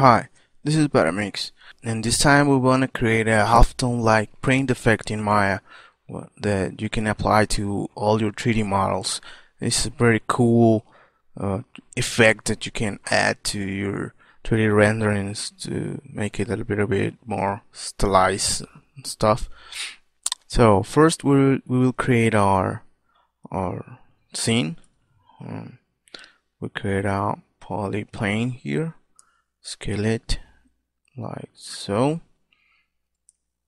Hi, this is Buttermix, and this time we want to create a halftone-like print effect in Maya that you can apply to all your 3D models. This is a very cool uh, effect that you can add to your 3D renderings to make it a little bit, more stylized stuff. So first we we will create our our scene. Um, we create our polyplane here scale it like so.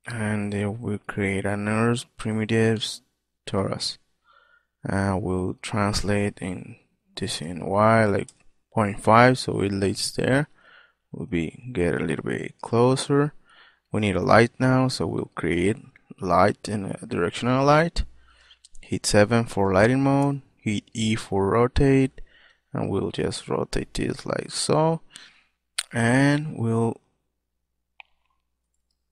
And then we'll create another primitives torus. And we'll translate in this in y like 0.5 so it lays there. We'll be get a little bit closer. We need a light now so we'll create light in a directional light. Hit 7 for lighting mode. Hit E for rotate. And we'll just rotate this like so and we'll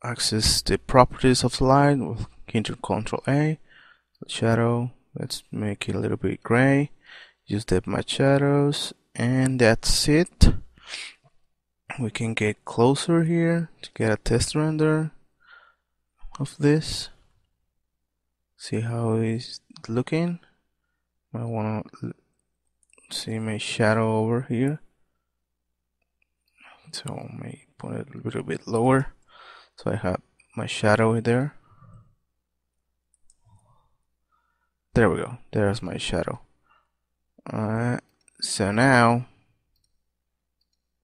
access the properties of the light with enter control A. Shadow let's make it a little bit gray. Use the my shadows and that's it. We can get closer here to get a test render of this. See how it's looking? I want to see my shadow over here so may put it a little bit lower. So I have my shadow there. There we go. There's my shadow. Uh, so now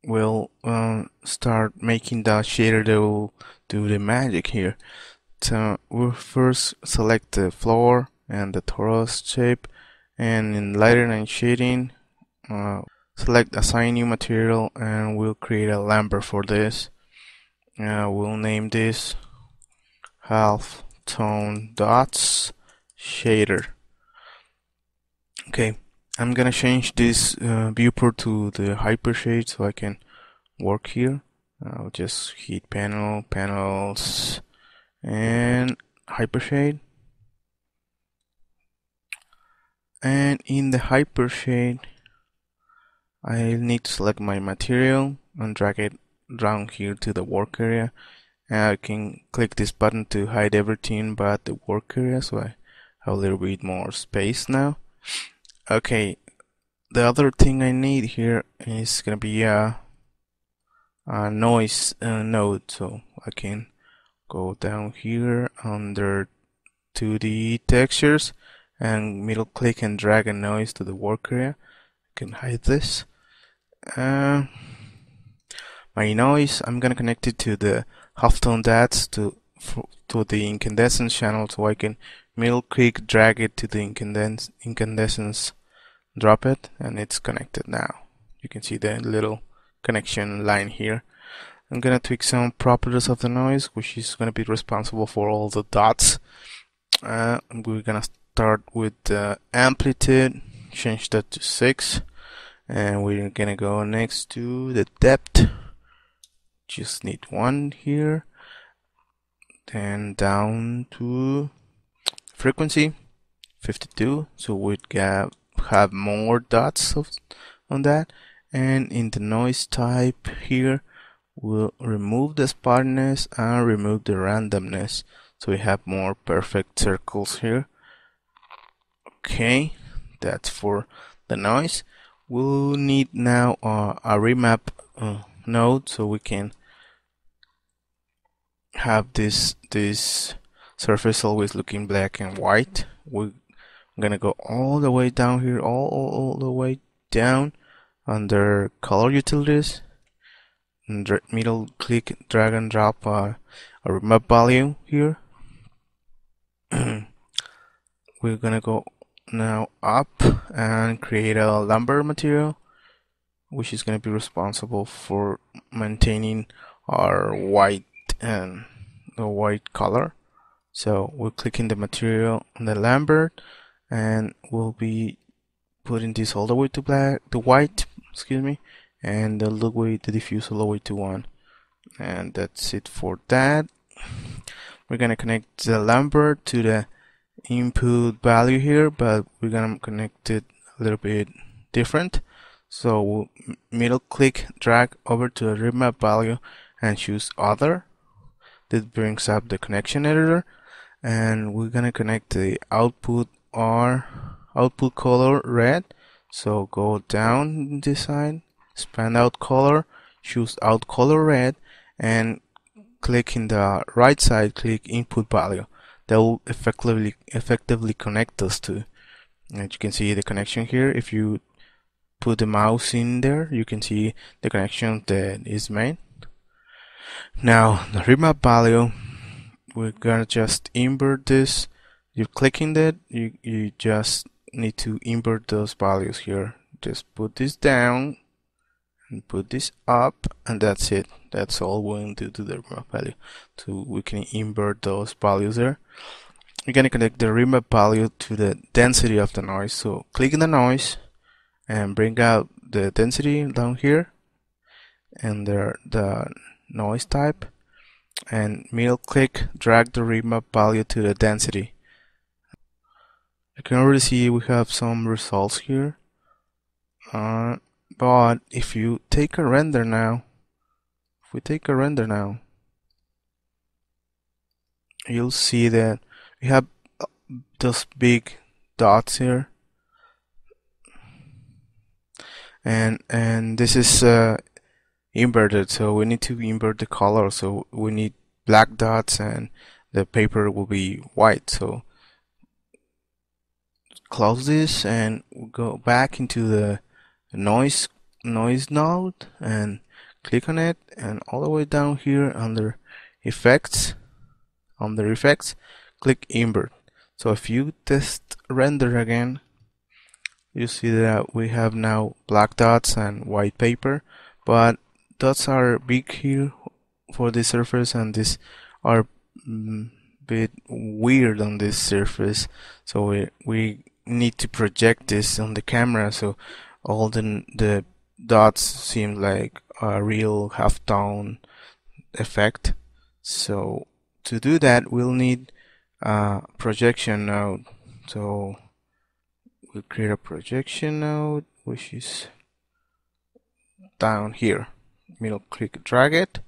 we'll um, start making the shader that will do the magic here. So we'll first select the floor and the torus shape. And in lighting and shading uh, select assign new material and we'll create a Lambert for this. Uh, we'll name this half tone dots shader. Okay I'm gonna change this uh, viewport to the hypershade so I can work here. I'll just hit panel panels and hypershade and in the hypershade I need to select my material and drag it down here to the work area. And I can click this button to hide everything but the work area so I have a little bit more space now. Okay the other thing I need here is gonna be a, a noise uh, node so I can go down here under 2D textures and middle click and drag a noise to the work area. I can hide this uh, my noise I'm gonna connect it to the halftone dots to to the incandescence channel so I can middle click drag it to the incandescence incandescence drop it and it's connected now. You can see the little connection line here. I'm gonna tweak some properties of the noise which is gonna be responsible for all the dots. Uh, we're gonna start with the amplitude change that to 6 and we're gonna go next to the depth. Just need one here. Then down to frequency 52 so we'd get, have more dots of, on that. And in the noise type here we'll remove the sparseness and remove the randomness. So we have more perfect circles here. Okay that's for the noise we'll need now uh, a remap uh, node so we can have this this surface always looking black and white. We're gonna go all the way down here all, all, the way down under color utilities. Middle click drag and drop uh, a remap value here. We're gonna go now up and create a Lambert material which is going to be responsible for maintaining our white and the white color. So we'll click in the material on the Lambert and we'll be putting this all the way to black to white excuse me and the look way to diffuse all the way to one. And that's it for that. We're gonna connect the Lambert to the input value here but we're gonna connect it a little bit different So we'll middle click, drag over to the remap value and choose other. This brings up the connection editor and we're gonna connect the output or output color red. So go down side, expand out color, choose out color red and click in the right side, click input value. That will effectively effectively connect those two. And you can see the connection here. If you put the mouse in there, you can see the connection that is made. Now the remap value, we're gonna just invert this. You're clicking that, you, you just need to invert those values here. Just put this down and put this up and that's it. That's all we're going to do to the remap value. So we can invert those values there. We're gonna connect the remap value to the density of the noise. So click in the noise and bring out the density down here and the, the noise type. And middle click drag the remap value to the density. You can already see we have some results here. Uh, but if you take a render now if we take a render now you'll see that we have those big dots here. And and this is uh, inverted so we need to invert the color so we need black dots and the paper will be white. So close this and go back into the noise noise node and click on it and all the way down here under effects under effects click invert. So if you test render again you see that we have now black dots and white paper but dots are big here for this surface and this are mm, bit weird on this surface. So we, we need to project this on the camera. So all the, the dots seem like a real half-tone effect. So to do that we'll need a projection node. So we'll create a projection node which is down here. Middle click drag it.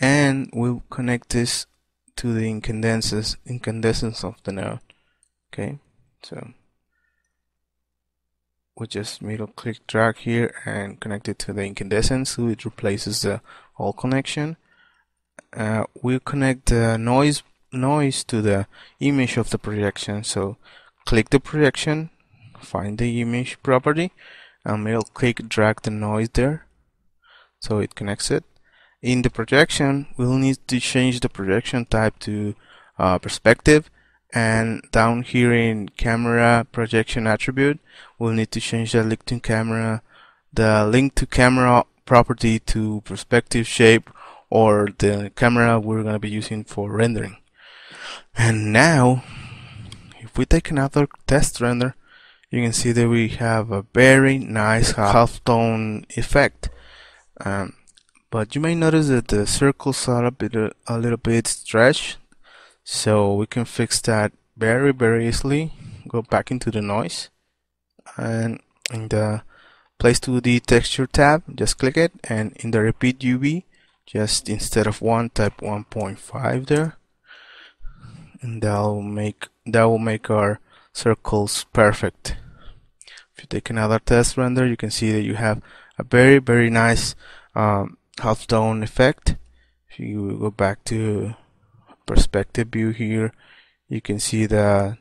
And we'll connect this to the incandescence incandescence of the node. Okay so we just middle click drag here and connect it to the incandescence so it replaces the all connection uh, we'll connect the noise noise to the image of the projection. So click the projection find the image property and middle click drag the noise there. So it connects it. In the projection we'll need to change the projection type to uh, perspective. And down here in camera projection attribute we'll need to change the link to camera the link to camera property to perspective shape or the camera we're going to be using for rendering. And now if we take another test render you can see that we have a very nice halftone effect. Um, but you may notice that the circles are a bit a little bit stretched so we can fix that very very easily. Go back into the noise. And in the place to the texture tab just click it and in the repeat UV just instead of 1 type 1.5 there. And that'll make that will make our circles perfect. If you take another test render you can see that you have a very very nice um, half tone effect. If you go back to perspective view here you can see that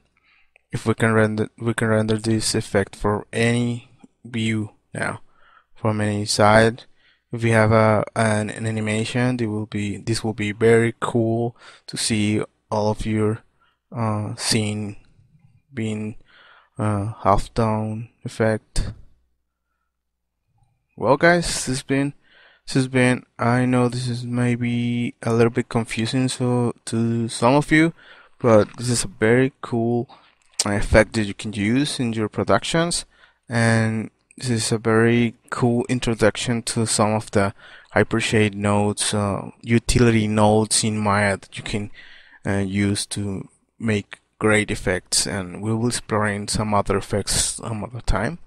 if we can render we can render this effect for any view now from any side. If we have a an, an animation it will be this will be very cool to see all of your uh, scene being uh, half tone effect. Well guys this has been this has been I know this is maybe a little bit confusing so to some of you but this is a very cool effect that you can use in your productions. And this is a very cool introduction to some of the hypershade nodes uh, utility nodes in Maya that you can uh, use to make great effects and we will exploring some other effects some other time.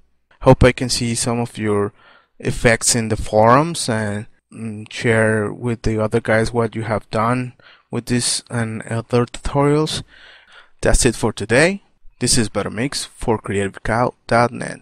Hope I can see some of your effects in the forums and mm, share with the other guys what you have done with this and other tutorials. That's it for today. This is BetterMix for CreativeCow.net.